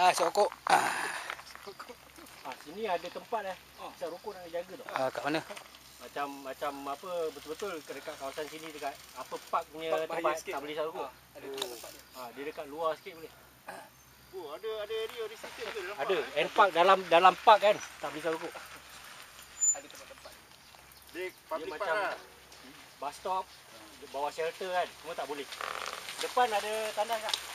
Ah, sokok. Ah. Sokok. Ah, sini ada tempat eh. Oh. rokok nak jaga tu. Ah, kat mana? Macam macam apa betul-betul dekat kawasan sini dekat apa park punya park tempat, tempat sikit. tak boleh sarukok. Ah, ada oh. Ah, dia dekat luar sikit boleh. Ah. Oh, ada ada area restricted ke dalam Ada, park? Eh. And park dalam dalam park kan. Tak boleh sarukok. Ada tempat-tempat. Dia public dia park macam lah. Bus stop, bawah shelter kan. Semua tak boleh. Depan ada tandas tak?